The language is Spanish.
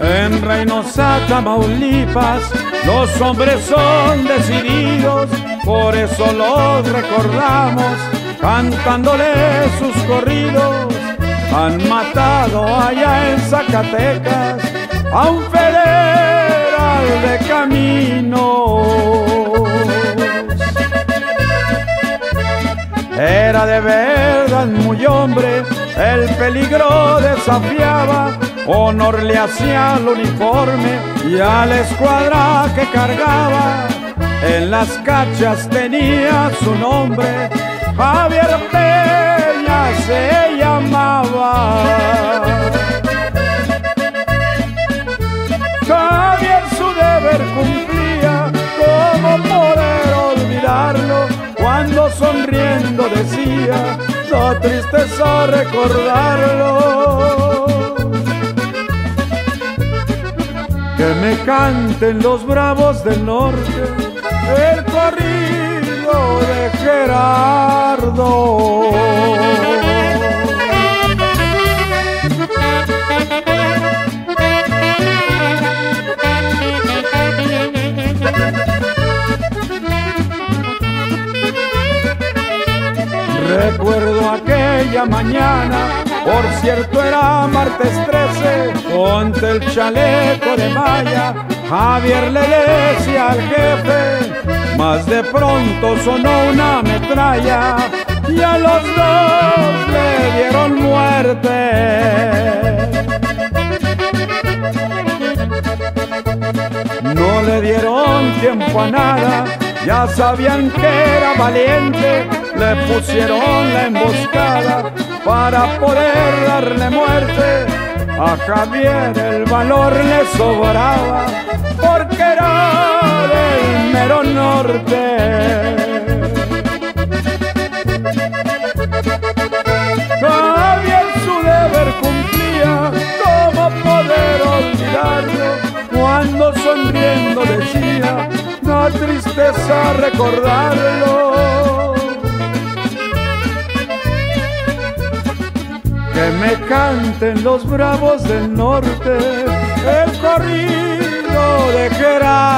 En Reynosa, Tamaulipas, los hombres son decididos, por eso los recordamos, cantándole sus corridos. Han matado allá en Zacatecas a un De verdad muy hombre, el peligro desafiaba, honor le hacía al uniforme y a la escuadra que cargaba. En las cachas tenía su nombre, Javier Peña se llamaba. Javier su deber cumplía, sonriendo decía, da tristeza recordarlo. Que me canten los bravos del norte el corrido de Gerardo. Recuerdo aquella mañana, por cierto era martes 13, ponte el chaleco de malla, Javier le decía al jefe, más de pronto sonó una metralla y a los dos le dieron muerte. No le dieron tiempo a nada, ya sabían que era valiente, le pusieron la emboscada para poder darle muerte. A Javier el valor le sobraba porque era del mero norte. Javier su deber cumplía, ¿cómo poder olvidarlo? Cuando sonriendo decía, da tristeza recordarlo. Canten los bravos del norte el corrido de Gerardo.